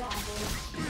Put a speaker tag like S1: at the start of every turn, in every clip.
S1: Waffles.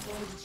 S2: Savage.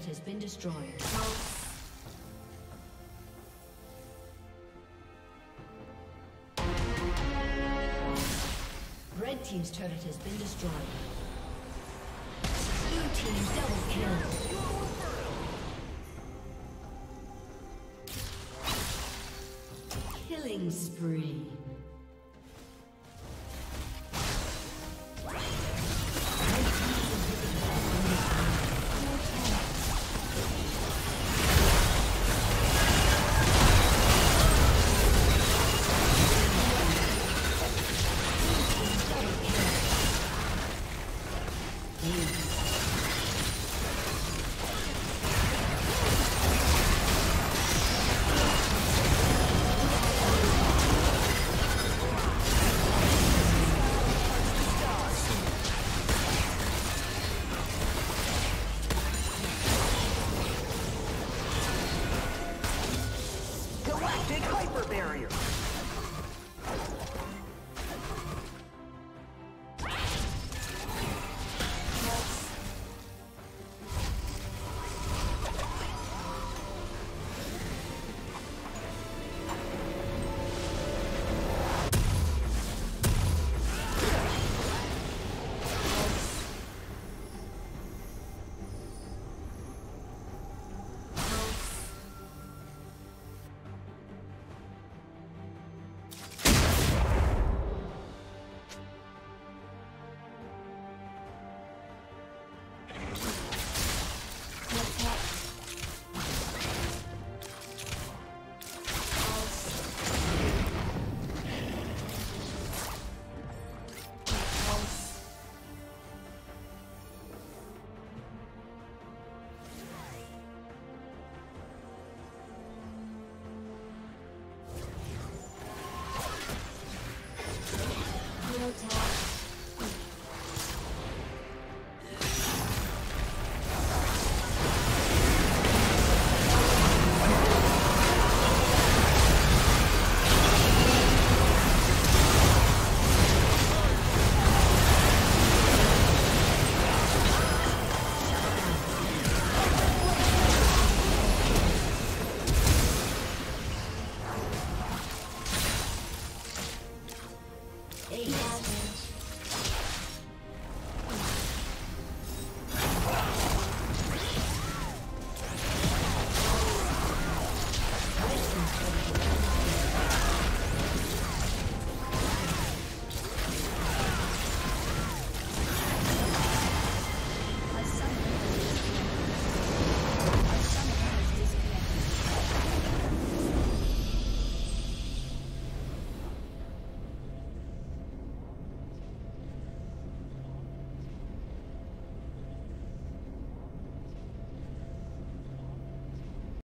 S1: Turret has been destroyed. Red Team's turret has been destroyed. Blue Team double kill. Killing spree.
S2: Barrier!